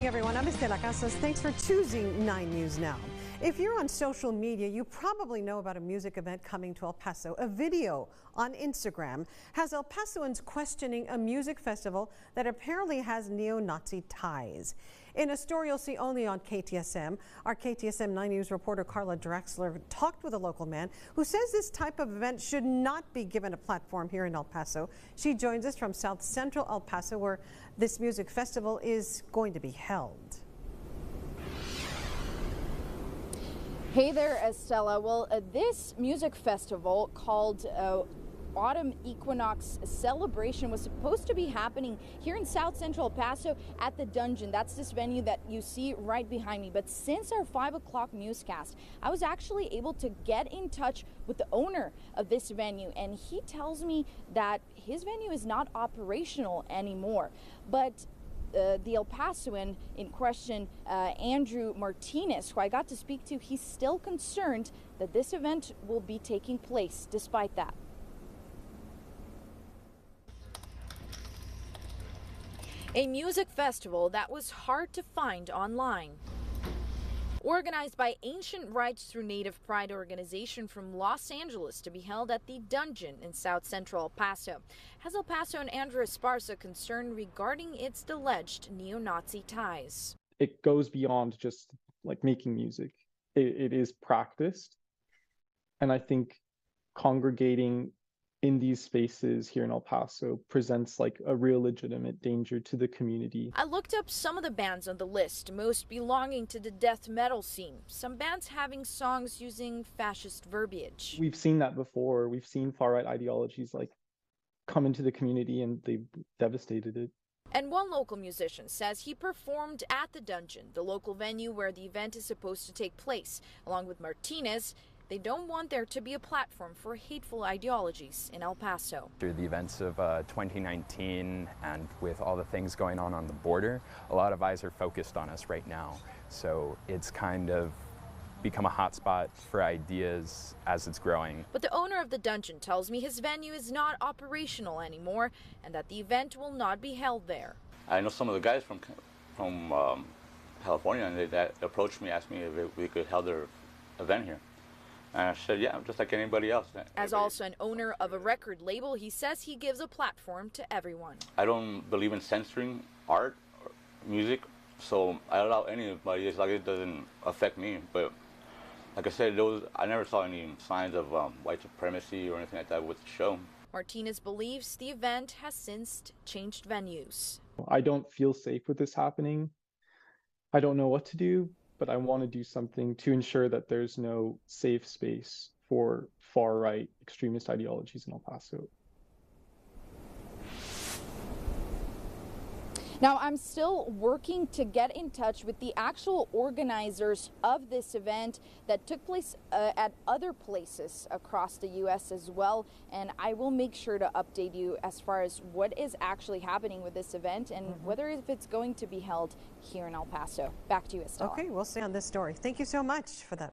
Hey everyone, I'm Estela Casas. Thanks for choosing 9 News Now. If you're on social media, you probably know about a music event coming to El Paso. A video on Instagram has El Pasoans questioning a music festival that apparently has neo-Nazi ties. In a story you'll see only on KTSM, our KTSM 9 News reporter Carla Drexler talked with a local man who says this type of event should not be given a platform here in El Paso. She joins us from South Central El Paso where this music festival is going to be held. Hey there, Estela. Well, uh, this music festival called uh, Autumn Equinox Celebration was supposed to be happening here in South Central El Paso at the Dungeon. That's this venue that you see right behind me. But since our 5 o'clock newscast, I was actually able to get in touch with the owner of this venue, and he tells me that his venue is not operational anymore. But uh, the El Pasoan in question, uh, Andrew Martinez, who I got to speak to, he's still concerned that this event will be taking place despite that. A music festival that was hard to find online. Organized by Ancient Rights Through Native Pride organization from Los Angeles to be held at the Dungeon in South Central El Paso. Has El Paso and Andrew Esparza concerned regarding its alleged neo-Nazi ties? It goes beyond just like making music. it, it is practiced. And I think congregating in these spaces here in El Paso presents like a real legitimate danger to the community. I looked up some of the bands on the list, most belonging to the death metal scene. Some bands having songs using fascist verbiage. We've seen that before. We've seen far right ideologies like come into the community and they've devastated it. And one local musician says he performed at the Dungeon, the local venue where the event is supposed to take place, along with Martinez they don't want there to be a platform for hateful ideologies in El Paso. Through the events of uh, 2019 and with all the things going on on the border, a lot of eyes are focused on us right now. So it's kind of become a hotspot for ideas as it's growing. But the owner of the dungeon tells me his venue is not operational anymore and that the event will not be held there. I know some of the guys from from um, California and they that approached me, asked me if we could hold their event here. And I said, yeah, just like anybody else. As also an owner of a record label, he says he gives a platform to everyone. I don't believe in censoring art or music, so I allow anybody as like it doesn't affect me. But like I said, those I never saw any signs of um, white supremacy or anything like that with the show. Martinez believes the event has since changed venues. I don't feel safe with this happening. I don't know what to do, but I want to do something to ensure that there's no safe space for far right extremist ideologies in El Paso. Now, I'm still working to get in touch with the actual organizers of this event that took place uh, at other places across the U.S. as well. And I will make sure to update you as far as what is actually happening with this event and mm -hmm. whether if it's going to be held here in El Paso. Back to you, Estela. Okay, we'll stay on this story. Thank you so much for that.